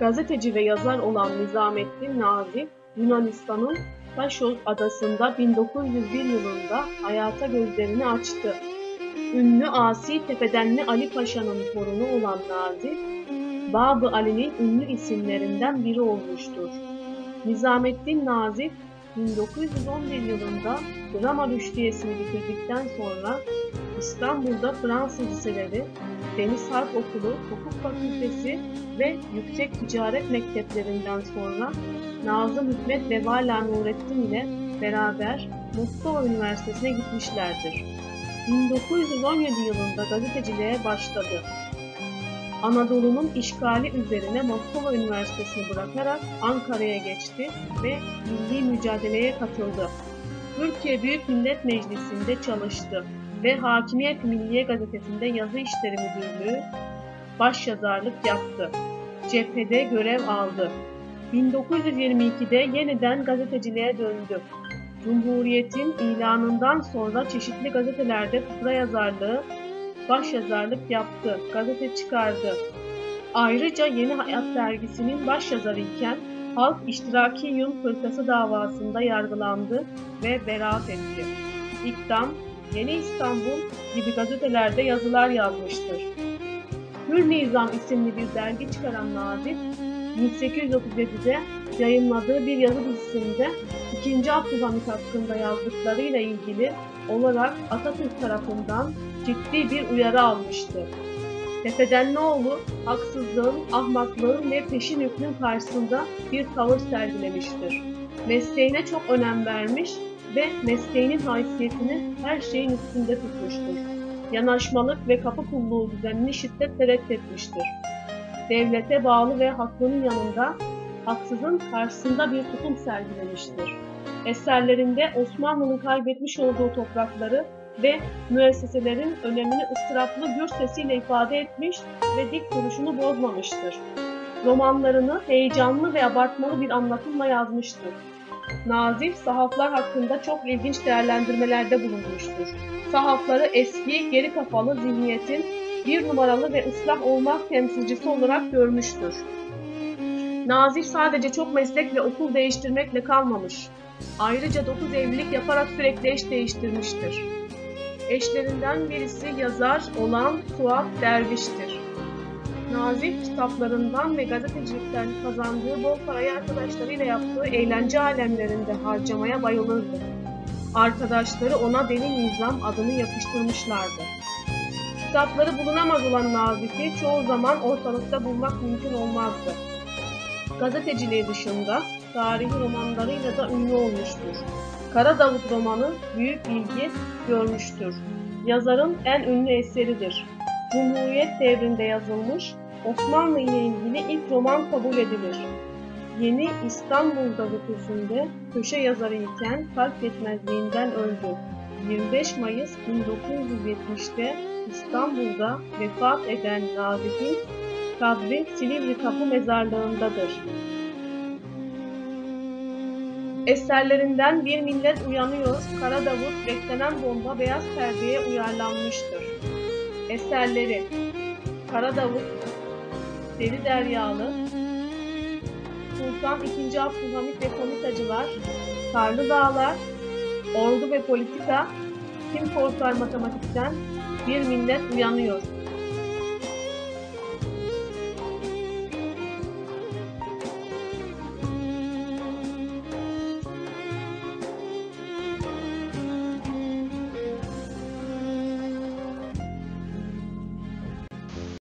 Gazeteci ve yazar olan Nizamettin Nazif, Yunanistan'ın Taşos adasında 1901 yılında hayata gözlerini açtı. Ünlü Asi Tepedenli Ali Paşa'nın torunu olan Nazif, Babı Ali'nin ünlü isimlerinden biri olmuştur. Nizamettin Nazif, 1911 yılında drama rüştiyesini bitirdikten sonra İstanbul'da Fransız liseleri, Deniz Harp Okulu, Hukuk Fakültesi ve Yüksek Ticaret Mekteplerinden sonra Nazım Hikmet ve Vala Nurettin ile beraber Moskova Üniversitesi'ne gitmişlerdir. 1917 yılında gazeteciliğe başladı. Anadolu'nun işgali üzerine Moskova Üniversitesi'ni bırakarak Ankara'ya geçti ve milli mücadeleye katıldı. Türkiye Büyük Millet Meclisi'nde çalıştı ve Hakimiyet Milliye Gazetesi'nde yazı işleri müdürlüğü başyazarlık yaptı. Cephede görev aldı. 1922'de yeniden gazeteciliğe döndü. Cumhuriyet'in ilanından sonra çeşitli gazetelerde fıkra yazarlığı, başyazarlık yaptı, gazete çıkardı. Ayrıca Yeni Hayat dergisinin başyazarı iken Halk İştiraki Yun Fırkası davasında yargılandı ve beraat etti. İktam, Yeni İstanbul gibi gazetelerde yazılar yazmıştır. Hür Nizam isimli bir dergi çıkaran Nazif, 1837'de yayınladığı bir yazı dizisinde 2. Abdülhamit hakkında yazdıklarıyla ilgili olarak Atatürk tarafından ciddi bir uyarı almıştı. Tepedenlioğlu haksızlığın, ahmaklığın ve peşin hükmün karşısında bir tavır sergilemiştir. Mesleğine çok önem vermiş ve mesleğinin haysiyetini her şeyin üstünde tutmuştur. Yanaşmalık ve kapı kulluğu düzenini şiddetle reddetmiştir. Devlete bağlı ve haklının yanında haksızın karşısında bir tutum sergilemiştir. Eserlerinde Osmanlı'nın kaybetmiş olduğu toprakları ve müesseselerin önemini ıstıraplı gür sesiyle ifade etmiş ve dik duruşunu bozmamıştır. Romanlarını heyecanlı ve abartmalı bir anlatımla yazmıştır. Nazif, sahaflar hakkında çok ilginç değerlendirmelerde bulunmuştur. Sahafları eski, geri kafalı zihniyetin bir numaralı ve ıslah olmak temsilcisi olarak görmüştür. Nazif sadece çok meslek ve okul değiştirmekle kalmamış. Ayrıca 9 evlilik yaparak sürekli eş değiştirmiştir. Eşlerinden birisi yazar olan Suat Derviş'tir. Nazif kitaplarından ve gazetecilikten kazandığı bol parayı arkadaşlarıyla yaptığı eğlence alemlerinde harcamaya bayılırdı. Arkadaşları ona Deli Nizam adını yapıştırmışlardı. Kitapları bulunamaz olan Nazif'i çoğu zaman ortalıkta bulmak mümkün olmazdı. Gazeteciliği dışında tarihi romanlarıyla da ünlü olmuştur. Kara Davut romanı büyük ilgi görmüştür. Yazarın en ünlü eseridir. Cumhuriyet devrinde yazılmış, Osmanlı ile ilgili ilk roman kabul edilir. Yeni İstanbul gazetesinde köşe yazarı iken kalp yetmezliğinden öldü. 25 Mayıs 1970'te İstanbul'da vefat eden Nazif'in kabri Silivri Kapı Mezarlığı'ndadır. Eserlerinden Bir Millet Uyanıyor, Kara Davut, Beklenen Bomba Beyaz Perde'ye uyarlanmıştır. Eserleri Kara Davut, Deli Deryalı, Sultan II. Abdülhamit ve Komitacılar, Karlı Dağlar, Ordu ve Politika, Kim Korkar Matematikten, Bir Millet Uyanıyor.